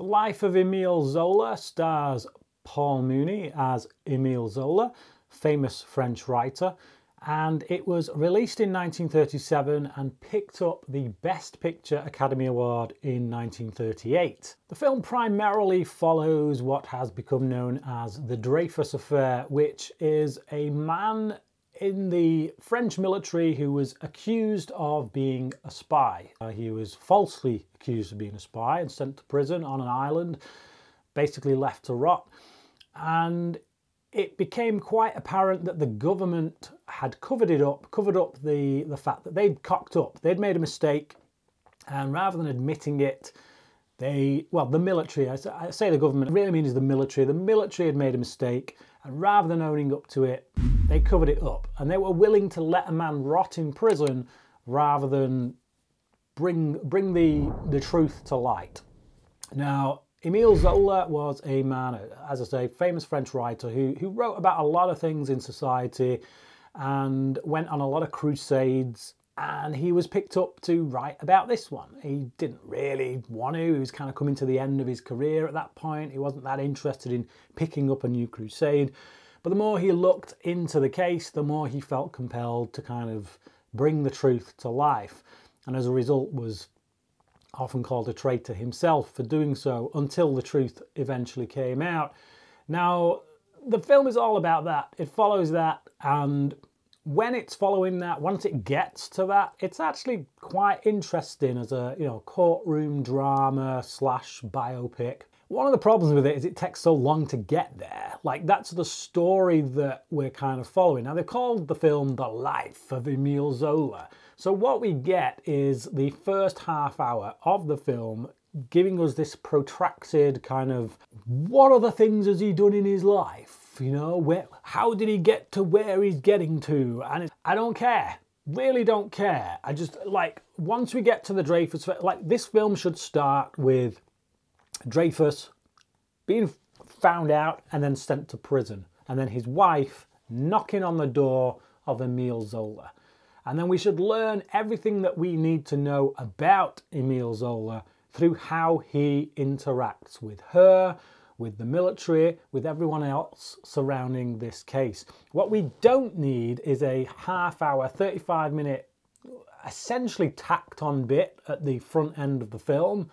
The Life of Emile Zola stars Paul Muni as Emile Zola, famous French writer, and it was released in 1937 and picked up the Best Picture Academy Award in 1938. The film primarily follows what has become known as the Dreyfus Affair, which is a man in the French military who was accused of being a spy. Uh, he was falsely accused of being a spy and sent to prison on an island, basically left to rot. And it became quite apparent that the government had covered it up, covered up the, the fact that they'd cocked up, they'd made a mistake, and rather than admitting it, they, well, the military, I say the government, really means the military, the military had made a mistake, and rather than owning up to it, they covered it up. And they were willing to let a man rot in prison rather than bring, bring the, the truth to light. Now, Emile Zola was a man, as I say, famous French writer who, who wrote about a lot of things in society and went on a lot of crusades. And he was picked up to write about this one. He didn't really want to. He was kind of coming to the end of his career at that point. He wasn't that interested in picking up a new crusade. But the more he looked into the case, the more he felt compelled to kind of bring the truth to life. And as a result was often called a traitor himself for doing so until the truth eventually came out. Now, the film is all about that. It follows that, and when it's following that, once it gets to that, it's actually quite interesting as a you know courtroom drama slash biopic. One of the problems with it is it takes so long to get there. Like that's the story that we're kind of following. Now they called the film The Life of Emile Zola. So what we get is the first half hour of the film giving us this protracted kind of what other things has he done in his life? You know, where how did he get to where he's getting to? And it, I don't care. Really don't care. I just like once we get to the Dreyfus like this film should start with Dreyfus being found out and then sent to prison and then his wife knocking on the door of Emile Zola. And then we should learn everything that we need to know about Emile Zola through how he interacts with her, with the military, with everyone else surrounding this case. What we don't need is a half hour, 35 minute, essentially tacked on bit at the front end of the film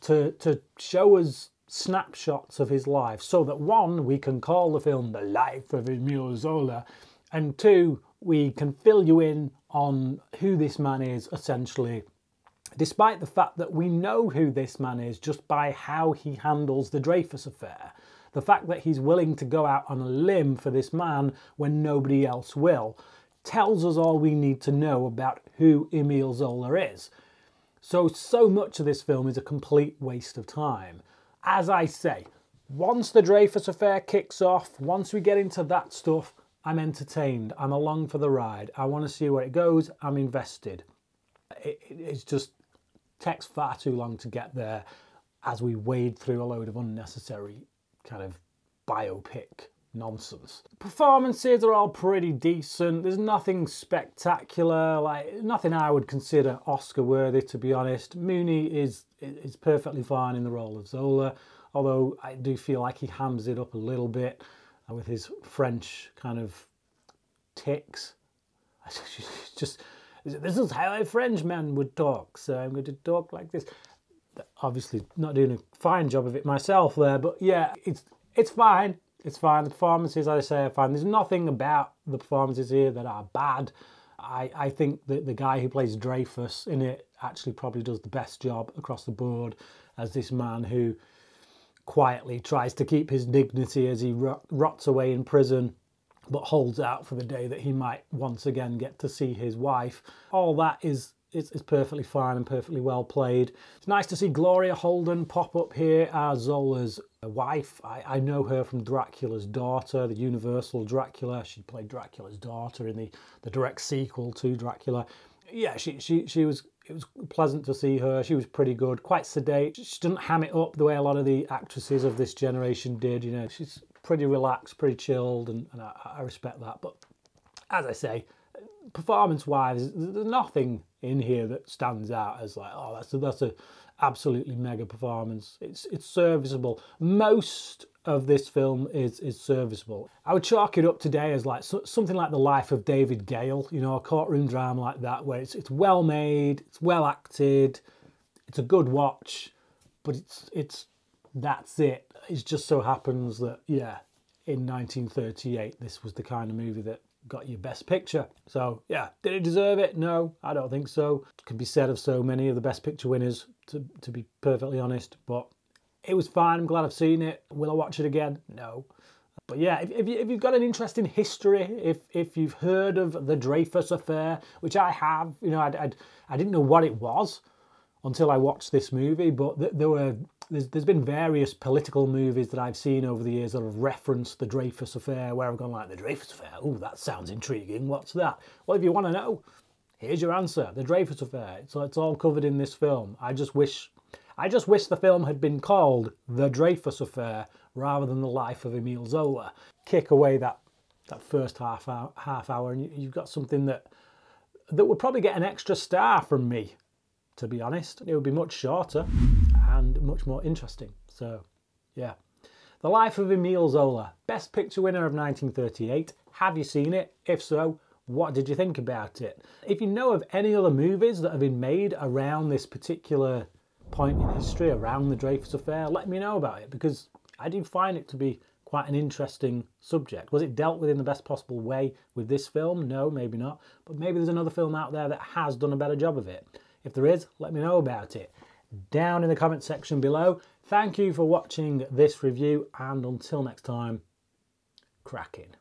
to, to show us snapshots of his life so that one, we can call the film The Life of Emile Zola, and two, we can fill you in on who this man is essentially despite the fact that we know who this man is just by how he handles the Dreyfus affair. The fact that he's willing to go out on a limb for this man when nobody else will tells us all we need to know about who Emile Zola is. So, so much of this film is a complete waste of time. As I say, once the Dreyfus affair kicks off, once we get into that stuff, I'm entertained. I'm along for the ride. I want to see where it goes. I'm invested. It, it's just takes far too long to get there as we wade through a load of unnecessary kind of biopic nonsense. Performances are all pretty decent. There's nothing spectacular, like nothing I would consider Oscar worthy to be honest. Muni is is perfectly fine in the role of Zola, although I do feel like he hams it up a little bit with his French kind of ticks. Just this is how a Frenchman would talk, so I'm going to talk like this. Obviously, not doing a fine job of it myself there, but yeah, it's it's fine. It's fine. The performances, I say, are fine. There's nothing about the performances here that are bad. I, I think that the guy who plays Dreyfus in it actually probably does the best job across the board as this man who quietly tries to keep his dignity as he rots away in prison but holds out for the day that he might once again get to see his wife. All that is, is, perfectly fine and perfectly well played. It's nice to see Gloria Holden pop up here as Zola's wife. I, I know her from Dracula's Daughter, the Universal Dracula. She played Dracula's daughter in the, the direct sequel to Dracula. Yeah, she, she, she was it was pleasant to see her. She was pretty good, quite sedate. She didn't ham it up the way a lot of the actresses of this generation did. You know, she's pretty relaxed, pretty chilled, and, and I, I respect that. But as I say, performance-wise, there's nothing in here that stands out as like, oh, that's a, that's a, absolutely mega performance. It's it's serviceable. Most of this film is is serviceable. I would chalk it up today as like so, something like the life of David Gale, you know, a courtroom drama like that, where it's it's well made, it's well acted, it's a good watch, but it's it's that's it. It just so happens that yeah, in 1938, this was the kind of movie that got your best picture. So yeah, did it deserve it? No, I don't think so. It could be said of so many of the best picture winners, to, to be perfectly honest, but it was fine. I'm glad I've seen it. Will I watch it again? No. But yeah, if, if, you, you've got an interest in history, if if you've heard of the Dreyfus affair, which I have, you know, I, I, I didn't know what it was until I watched this movie, but th- there were there's, there's been various political movies that I've seen over the years that have referenced the Dreyfus affair, where I've gone like the Dreyfus affair. Oh, that sounds intriguing. What's that? Well, if you want to know, here's your answer: the Dreyfus affair. So it's all covered in this film. I just wish, I just wish the film had been called the Dreyfus affair rather than the life of Emile Zola. Kick away that that first half hour, half hour, and you've got something that that would probably get an extra star from me. To be honest, it would be much shorter and much more interesting. So, yeah. The Life of Emile Zola, Best Picture winner of 1938. Have you seen it? If so, what did you think about it? If you know of any other movies that have been made around this particular point in history, around the Dreyfus Affair, let me know about it because I do find it to be quite an interesting subject. Was it dealt with in the best possible way with this film? No, maybe not. But maybe there's another film out there that has done a better job of it. If there is, let me know about it down in the comment section below. Thank you for watching this review and until next time, cracking.